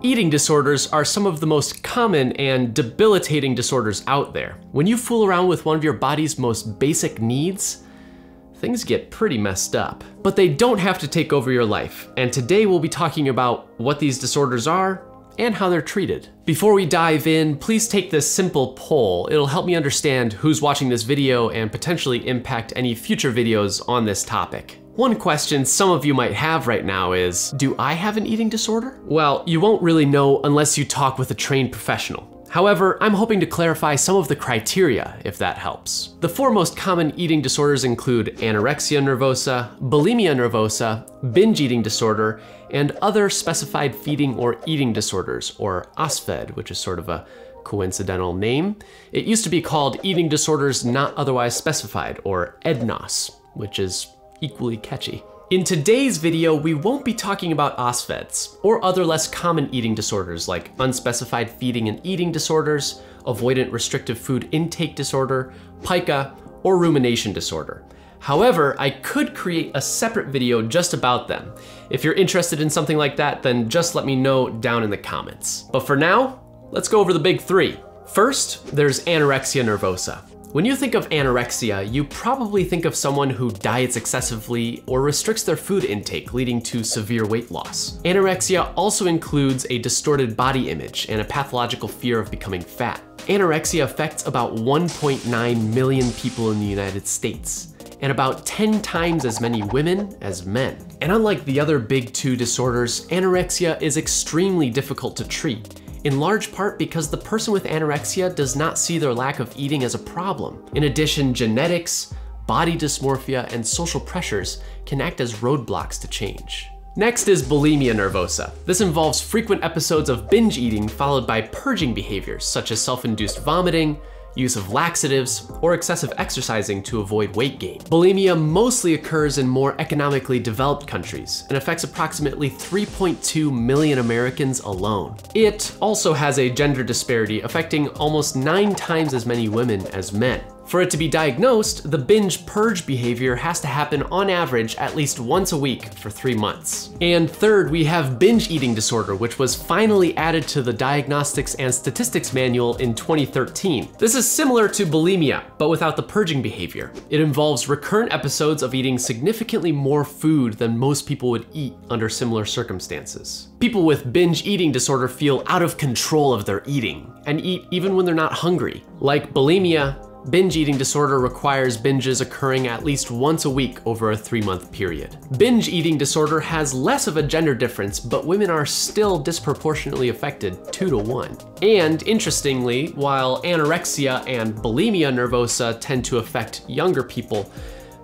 Eating disorders are some of the most common and debilitating disorders out there. When you fool around with one of your body's most basic needs, things get pretty messed up. But they don't have to take over your life, and today we'll be talking about what these disorders are and how they're treated. Before we dive in, please take this simple poll. It'll help me understand who's watching this video and potentially impact any future videos on this topic. One question some of you might have right now is, do I have an eating disorder? Well, you won't really know unless you talk with a trained professional. However, I'm hoping to clarify some of the criteria, if that helps. The four most common eating disorders include anorexia nervosa, bulimia nervosa, binge eating disorder, and other specified feeding or eating disorders, or OSFED, which is sort of a coincidental name. It used to be called eating disorders not otherwise specified, or EDNOS, which is equally catchy. In today's video, we won't be talking about OSFEDs or other less common eating disorders like unspecified feeding and eating disorders, avoidant restrictive food intake disorder, pica, or rumination disorder. However, I could create a separate video just about them. If you're interested in something like that, then just let me know down in the comments. But for now, let's go over the big three. First, there's anorexia nervosa. When you think of anorexia, you probably think of someone who diets excessively or restricts their food intake, leading to severe weight loss. Anorexia also includes a distorted body image and a pathological fear of becoming fat. Anorexia affects about 1.9 million people in the United States and about 10 times as many women as men. And unlike the other big two disorders, anorexia is extremely difficult to treat in large part because the person with anorexia does not see their lack of eating as a problem. In addition, genetics, body dysmorphia, and social pressures can act as roadblocks to change. Next is bulimia nervosa. This involves frequent episodes of binge eating followed by purging behaviors such as self-induced vomiting, use of laxatives, or excessive exercising to avoid weight gain. Bulimia mostly occurs in more economically developed countries and affects approximately 3.2 million Americans alone. It also has a gender disparity affecting almost nine times as many women as men. For it to be diagnosed, the binge purge behavior has to happen on average at least once a week for three months. And third, we have binge eating disorder, which was finally added to the Diagnostics and Statistics Manual in 2013. This is similar to bulimia, but without the purging behavior. It involves recurrent episodes of eating significantly more food than most people would eat under similar circumstances. People with binge eating disorder feel out of control of their eating and eat even when they're not hungry. Like bulimia, Binge eating disorder requires binges occurring at least once a week over a three month period. Binge eating disorder has less of a gender difference, but women are still disproportionately affected two to one. And interestingly, while anorexia and bulimia nervosa tend to affect younger people,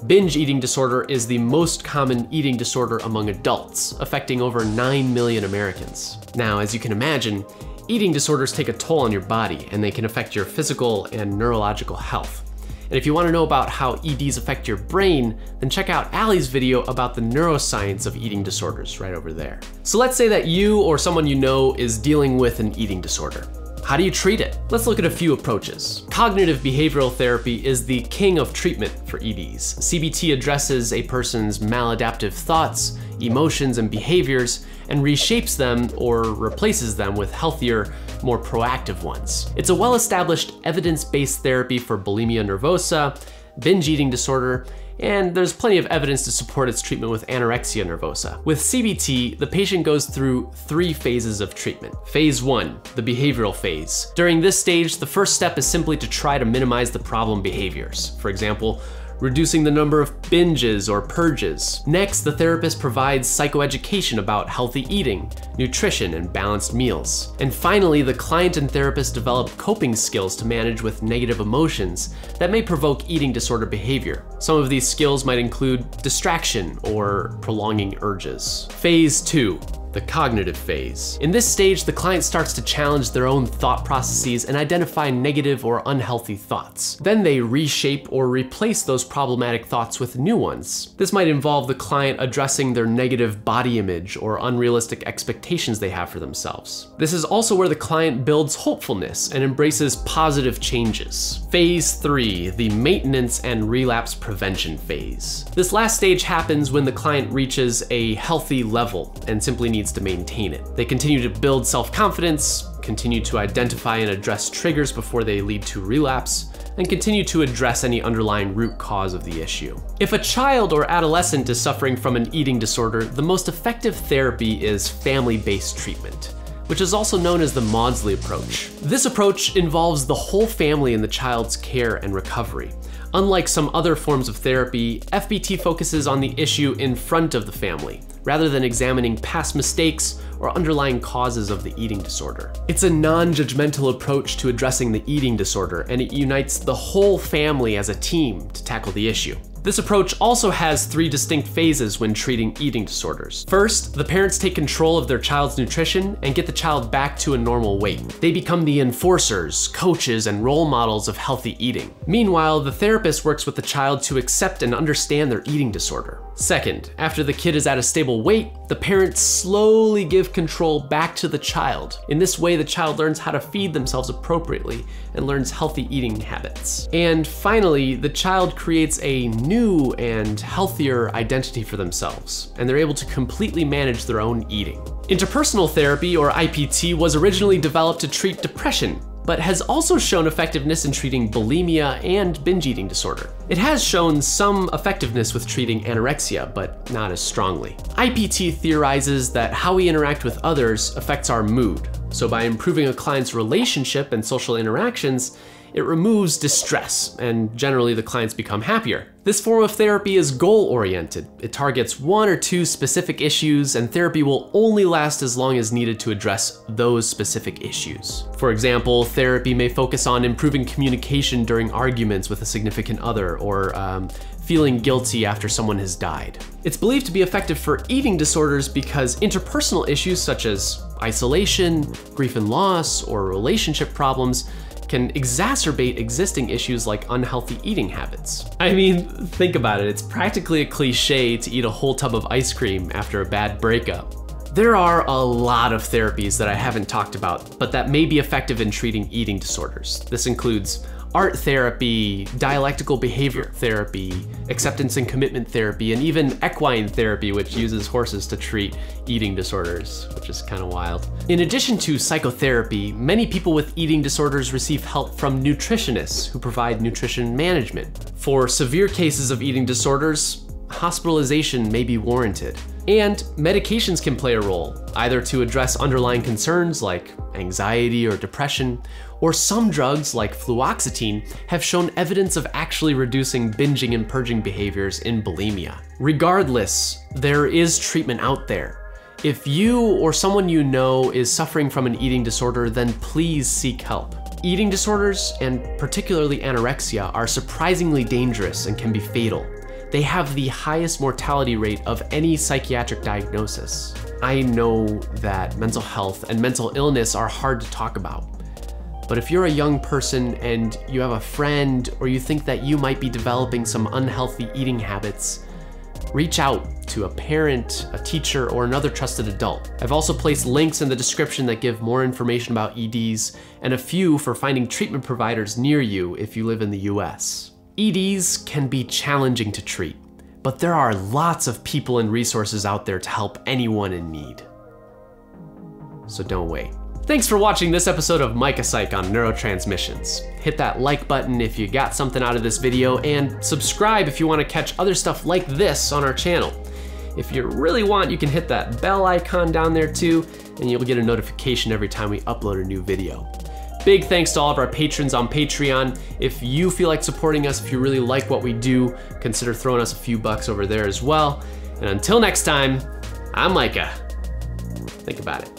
Binge eating disorder is the most common eating disorder among adults, affecting over 9 million Americans. Now, as you can imagine, Eating disorders take a toll on your body and they can affect your physical and neurological health. And if you want to know about how EDs affect your brain, then check out Allie's video about the neuroscience of eating disorders right over there. So let's say that you or someone you know is dealing with an eating disorder. How do you treat it? Let's look at a few approaches. Cognitive behavioral therapy is the king of treatment for EDs. CBT addresses a person's maladaptive thoughts, emotions, and behaviors and reshapes them or replaces them with healthier, more proactive ones. It's a well-established evidence-based therapy for bulimia nervosa, binge eating disorder, and there's plenty of evidence to support its treatment with anorexia nervosa. With CBT, the patient goes through three phases of treatment. Phase one, the behavioral phase. During this stage, the first step is simply to try to minimize the problem behaviors. For example, reducing the number of binges or purges. Next, the therapist provides psychoeducation about healthy eating, nutrition, and balanced meals. And finally, the client and therapist develop coping skills to manage with negative emotions that may provoke eating disorder behavior. Some of these skills might include distraction or prolonging urges. Phase 2 the cognitive phase. In this stage, the client starts to challenge their own thought processes and identify negative or unhealthy thoughts. Then they reshape or replace those problematic thoughts with new ones. This might involve the client addressing their negative body image or unrealistic expectations they have for themselves. This is also where the client builds hopefulness and embraces positive changes. Phase 3, the maintenance and relapse prevention phase. This last stage happens when the client reaches a healthy level and simply needs needs to maintain it. They continue to build self-confidence, continue to identify and address triggers before they lead to relapse, and continue to address any underlying root cause of the issue. If a child or adolescent is suffering from an eating disorder, the most effective therapy is family-based treatment which is also known as the Maudsley approach. This approach involves the whole family in the child's care and recovery. Unlike some other forms of therapy, FBT focuses on the issue in front of the family, rather than examining past mistakes or underlying causes of the eating disorder. It's a non-judgmental approach to addressing the eating disorder, and it unites the whole family as a team to tackle the issue. This approach also has three distinct phases when treating eating disorders. First, the parents take control of their child's nutrition and get the child back to a normal weight. They become the enforcers, coaches, and role models of healthy eating. Meanwhile, the therapist works with the child to accept and understand their eating disorder. Second, after the kid is at a stable weight, the parents slowly give control back to the child. In this way, the child learns how to feed themselves appropriately and learns healthy eating habits. And finally, the child creates a new and healthier identity for themselves, and they're able to completely manage their own eating. Interpersonal therapy, or IPT, was originally developed to treat depression, but has also shown effectiveness in treating bulimia and binge eating disorder. It has shown some effectiveness with treating anorexia, but not as strongly. IPT theorizes that how we interact with others affects our mood. So by improving a client's relationship and social interactions, it removes distress, and generally the clients become happier. This form of therapy is goal-oriented. It targets one or two specific issues, and therapy will only last as long as needed to address those specific issues. For example, therapy may focus on improving communication during arguments with a significant other, or um, feeling guilty after someone has died. It's believed to be effective for eating disorders because interpersonal issues such as isolation, grief and loss, or relationship problems can exacerbate existing issues like unhealthy eating habits. I mean, think about it, it's practically a cliche to eat a whole tub of ice cream after a bad breakup. There are a lot of therapies that I haven't talked about, but that may be effective in treating eating disorders. This includes art therapy, dialectical behavior therapy, acceptance and commitment therapy, and even equine therapy, which uses horses to treat eating disorders, which is kind of wild. In addition to psychotherapy, many people with eating disorders receive help from nutritionists who provide nutrition management. For severe cases of eating disorders, hospitalization may be warranted. And medications can play a role, either to address underlying concerns like anxiety or depression, or some drugs like fluoxetine have shown evidence of actually reducing binging and purging behaviors in bulimia. Regardless, there is treatment out there. If you or someone you know is suffering from an eating disorder, then please seek help. Eating disorders, and particularly anorexia, are surprisingly dangerous and can be fatal they have the highest mortality rate of any psychiatric diagnosis. I know that mental health and mental illness are hard to talk about. But if you're a young person and you have a friend or you think that you might be developing some unhealthy eating habits, reach out to a parent, a teacher, or another trusted adult. I've also placed links in the description that give more information about EDs and a few for finding treatment providers near you if you live in the US. EDs can be challenging to treat, but there are lots of people and resources out there to help anyone in need. So don't wait. Thanks for watching this episode of Micah Psych on neurotransmissions. Hit that like button if you got something out of this video, and subscribe if you want to catch other stuff like this on our channel. If you really want, you can hit that bell icon down there too, and you'll get a notification every time we upload a new video. Big thanks to all of our patrons on Patreon. If you feel like supporting us, if you really like what we do, consider throwing us a few bucks over there as well. And until next time, I'm Micah. Think about it.